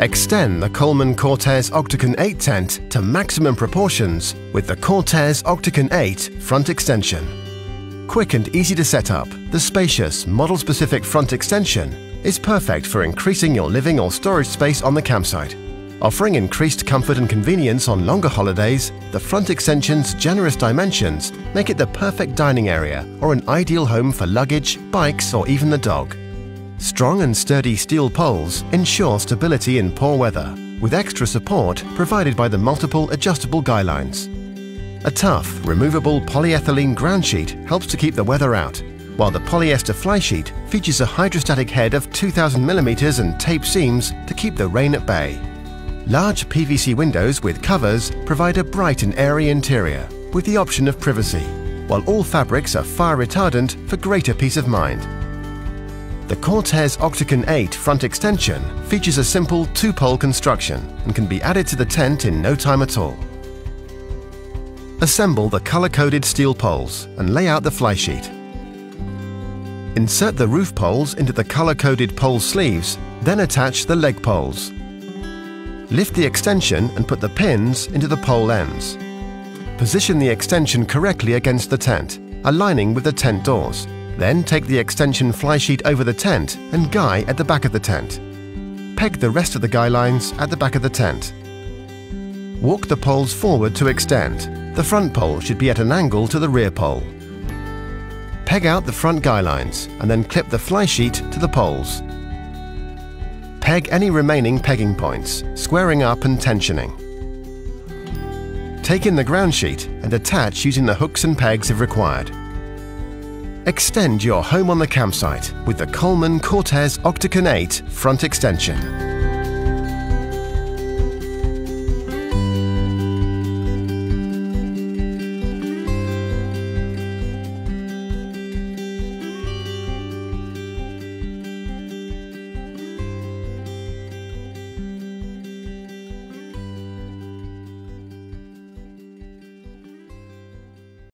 Extend the Coleman Cortes Octagon 8 tent to maximum proportions with the Cortes Octagon 8 front extension. Quick and easy to set up, the spacious, model-specific front extension is perfect for increasing your living or storage space on the campsite. Offering increased comfort and convenience on longer holidays, the front extension's generous dimensions make it the perfect dining area or an ideal home for luggage, bikes or even the dog. Strong and sturdy steel poles ensure stability in poor weather, with extra support provided by the multiple adjustable guy lines. A tough, removable polyethylene ground sheet helps to keep the weather out, while the polyester fly sheet features a hydrostatic head of 2000mm and tape seams to keep the rain at bay. Large PVC windows with covers provide a bright and airy interior, with the option of privacy, while all fabrics are fire retardant for greater peace of mind. The Cortes Octagon 8 front extension features a simple two-pole construction and can be added to the tent in no time at all. Assemble the color-coded steel poles and lay out the fly sheet. Insert the roof poles into the color-coded pole sleeves, then attach the leg poles. Lift the extension and put the pins into the pole ends. Position the extension correctly against the tent, aligning with the tent doors. Then take the extension fly sheet over the tent and guy at the back of the tent. Peg the rest of the guy lines at the back of the tent. Walk the poles forward to extend. The front pole should be at an angle to the rear pole. Peg out the front guy lines and then clip the fly sheet to the poles. Peg any remaining pegging points, squaring up and tensioning. Take in the ground sheet and attach using the hooks and pegs if required. Extend your home on the campsite with the Coleman Cortes Octagon 8 front extension.